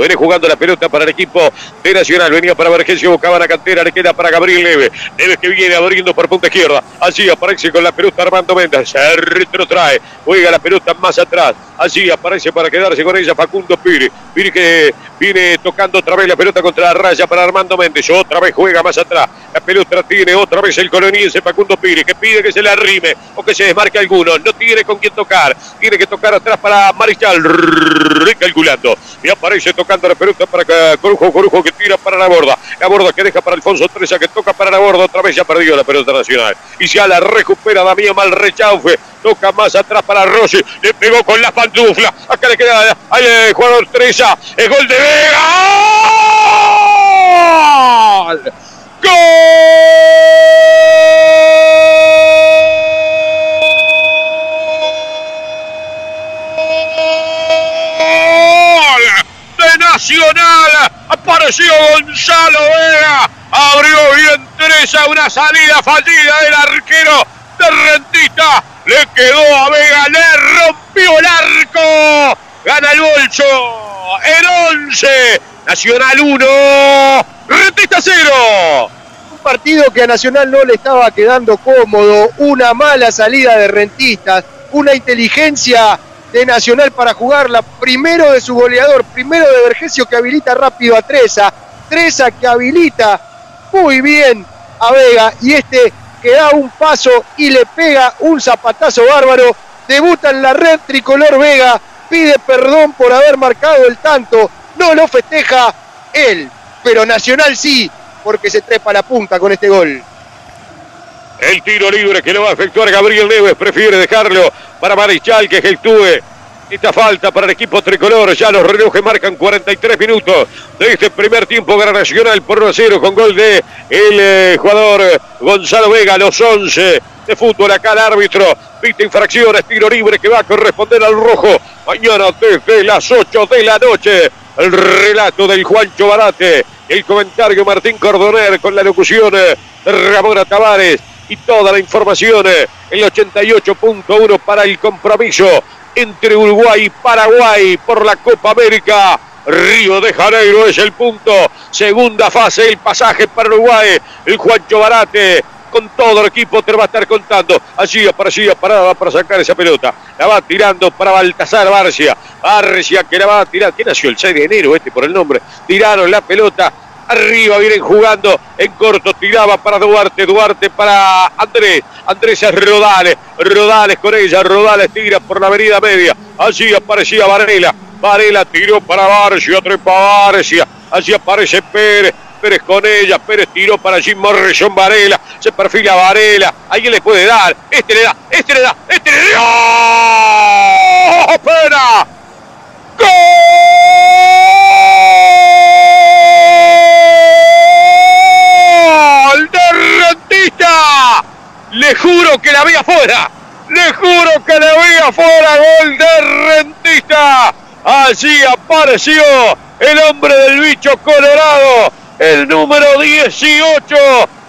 Viene jugando la pelota para el equipo de Nacional. Venía para Vergesio, buscaba la cantera. Le queda para Gabriel Leve. Neves que viene abriendo por punta izquierda. Allí aparece con la pelota Armando Méndez. Se retrotrae. Juega la pelota más atrás. Allí aparece para quedarse con ella Facundo Piri. Piri que viene tocando otra vez la pelota contra la raya para Armando Méndez. Otra vez juega más atrás. La pelota tiene otra vez el coloniense Facundo Piri que pide que se le arrime o que se desmarque alguno. No tiene con quién tocar. Tiene que tocar atrás para Marichal. Recalculando. Y aparece tocando la pelota para Corujo, Corujo que tira para la borda. La borda que deja para Alfonso Treza que toca para la borda. Otra vez ya perdió la pelota nacional. Y ya la recupera Damián Malrechaufe. Toca más atrás para Rossi. Le pegó con la pantufla. Acá le queda al jugador Treza. El gol de Vega. Nacional. Apareció Gonzalo Vega. Abrió bien Teresa una salida fallida del arquero de Rentista. Le quedó a Vega, le rompió el arco. Gana el bolso. El 11. Nacional 1. Rentista 0 Un partido que a Nacional no le estaba quedando cómodo, una mala salida de rentistas, una inteligencia de Nacional para jugarla, primero de su goleador, primero de Vergesio que habilita rápido a Treza, Treza que habilita muy bien a Vega. Y este que da un paso y le pega un zapatazo bárbaro, debuta en la red tricolor Vega, pide perdón por haber marcado el tanto, no lo festeja él, pero Nacional sí, porque se trepa la punta con este gol. El tiro libre que lo va a efectuar Gabriel Neves. Prefiere dejarlo para Marichal que ejectúe esta falta para el equipo tricolor. Ya los relojes marcan 43 minutos de este primer tiempo. Gran Nacional por 1 a 0 con gol de el eh, jugador Gonzalo Vega. Los 11 de fútbol acá el árbitro. Viste infracciones, tiro libre que va a corresponder al rojo. Mañana desde las 8 de la noche. El relato del Juancho Barate. El comentario Martín Cordoner con la locución de Ramona Tavares y toda la información el 88.1 para el compromiso entre Uruguay y Paraguay por la Copa América. Río de Janeiro es el punto. Segunda fase, el pasaje para Uruguay. El Juancho Barate con todo el equipo te va a estar contando. Allí aparecía parada para sacar esa pelota. La va tirando para Baltasar Barcia. Barcia que la va a tirar. ¿Quién nació el 6 de enero? Este por el nombre. Tiraron la pelota. Arriba vienen jugando. En corto, tiraba para Duarte, Duarte para Andrés, Andrés es Rodales, Rodales con ella, Rodales tira por la avenida media, allí aparecía Varela, Varela tiró para Barcia, trepa Barcia, allí aparece Pérez, Pérez con ella, Pérez tiró para Jim Morrison Varela, se perfila Varela, alguien le puede dar, este le da, este le da, este le da, ¡Pena! ¡Gol Le juro que la vi afuera. Le juro que la vi afuera. Gol de Rentista. Allí apareció el hombre del bicho colorado. El número 18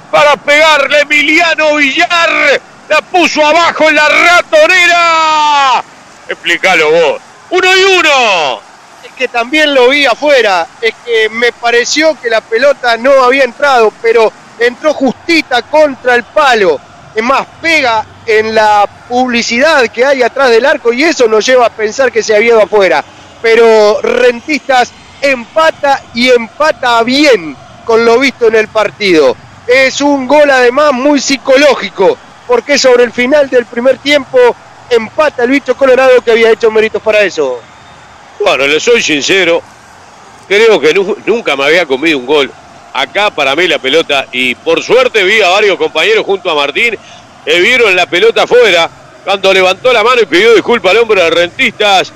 para pegarle Emiliano Villar. La puso abajo en la ratonera. Explícalo vos. Uno y uno. Es que también lo vi afuera. Es que me pareció que la pelota no había entrado, pero entró justita contra el palo. Es más, pega en la publicidad que hay atrás del arco y eso nos lleva a pensar que se había ido afuera. Pero Rentistas empata y empata bien con lo visto en el partido. Es un gol además muy psicológico, porque sobre el final del primer tiempo empata el bicho colorado que había hecho méritos para eso. Bueno, le soy sincero, creo que nu- nunca me había comido un gol. Acá para mí la pelota, y por suerte vi a varios compañeros junto a Martín que vieron la pelota afuera cuando levantó la mano y pidió disculpas al hombre de rentistas.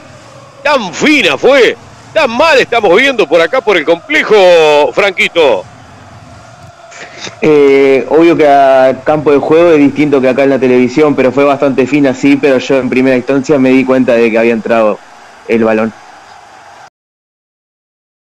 Tan fina fue, tan mal estamos viendo por acá por el complejo, Franquito. Eh, obvio que a campo de juego es distinto que acá en la televisión, pero fue bastante fina, sí, pero yo en primera instancia me di cuenta de que había entrado el balón.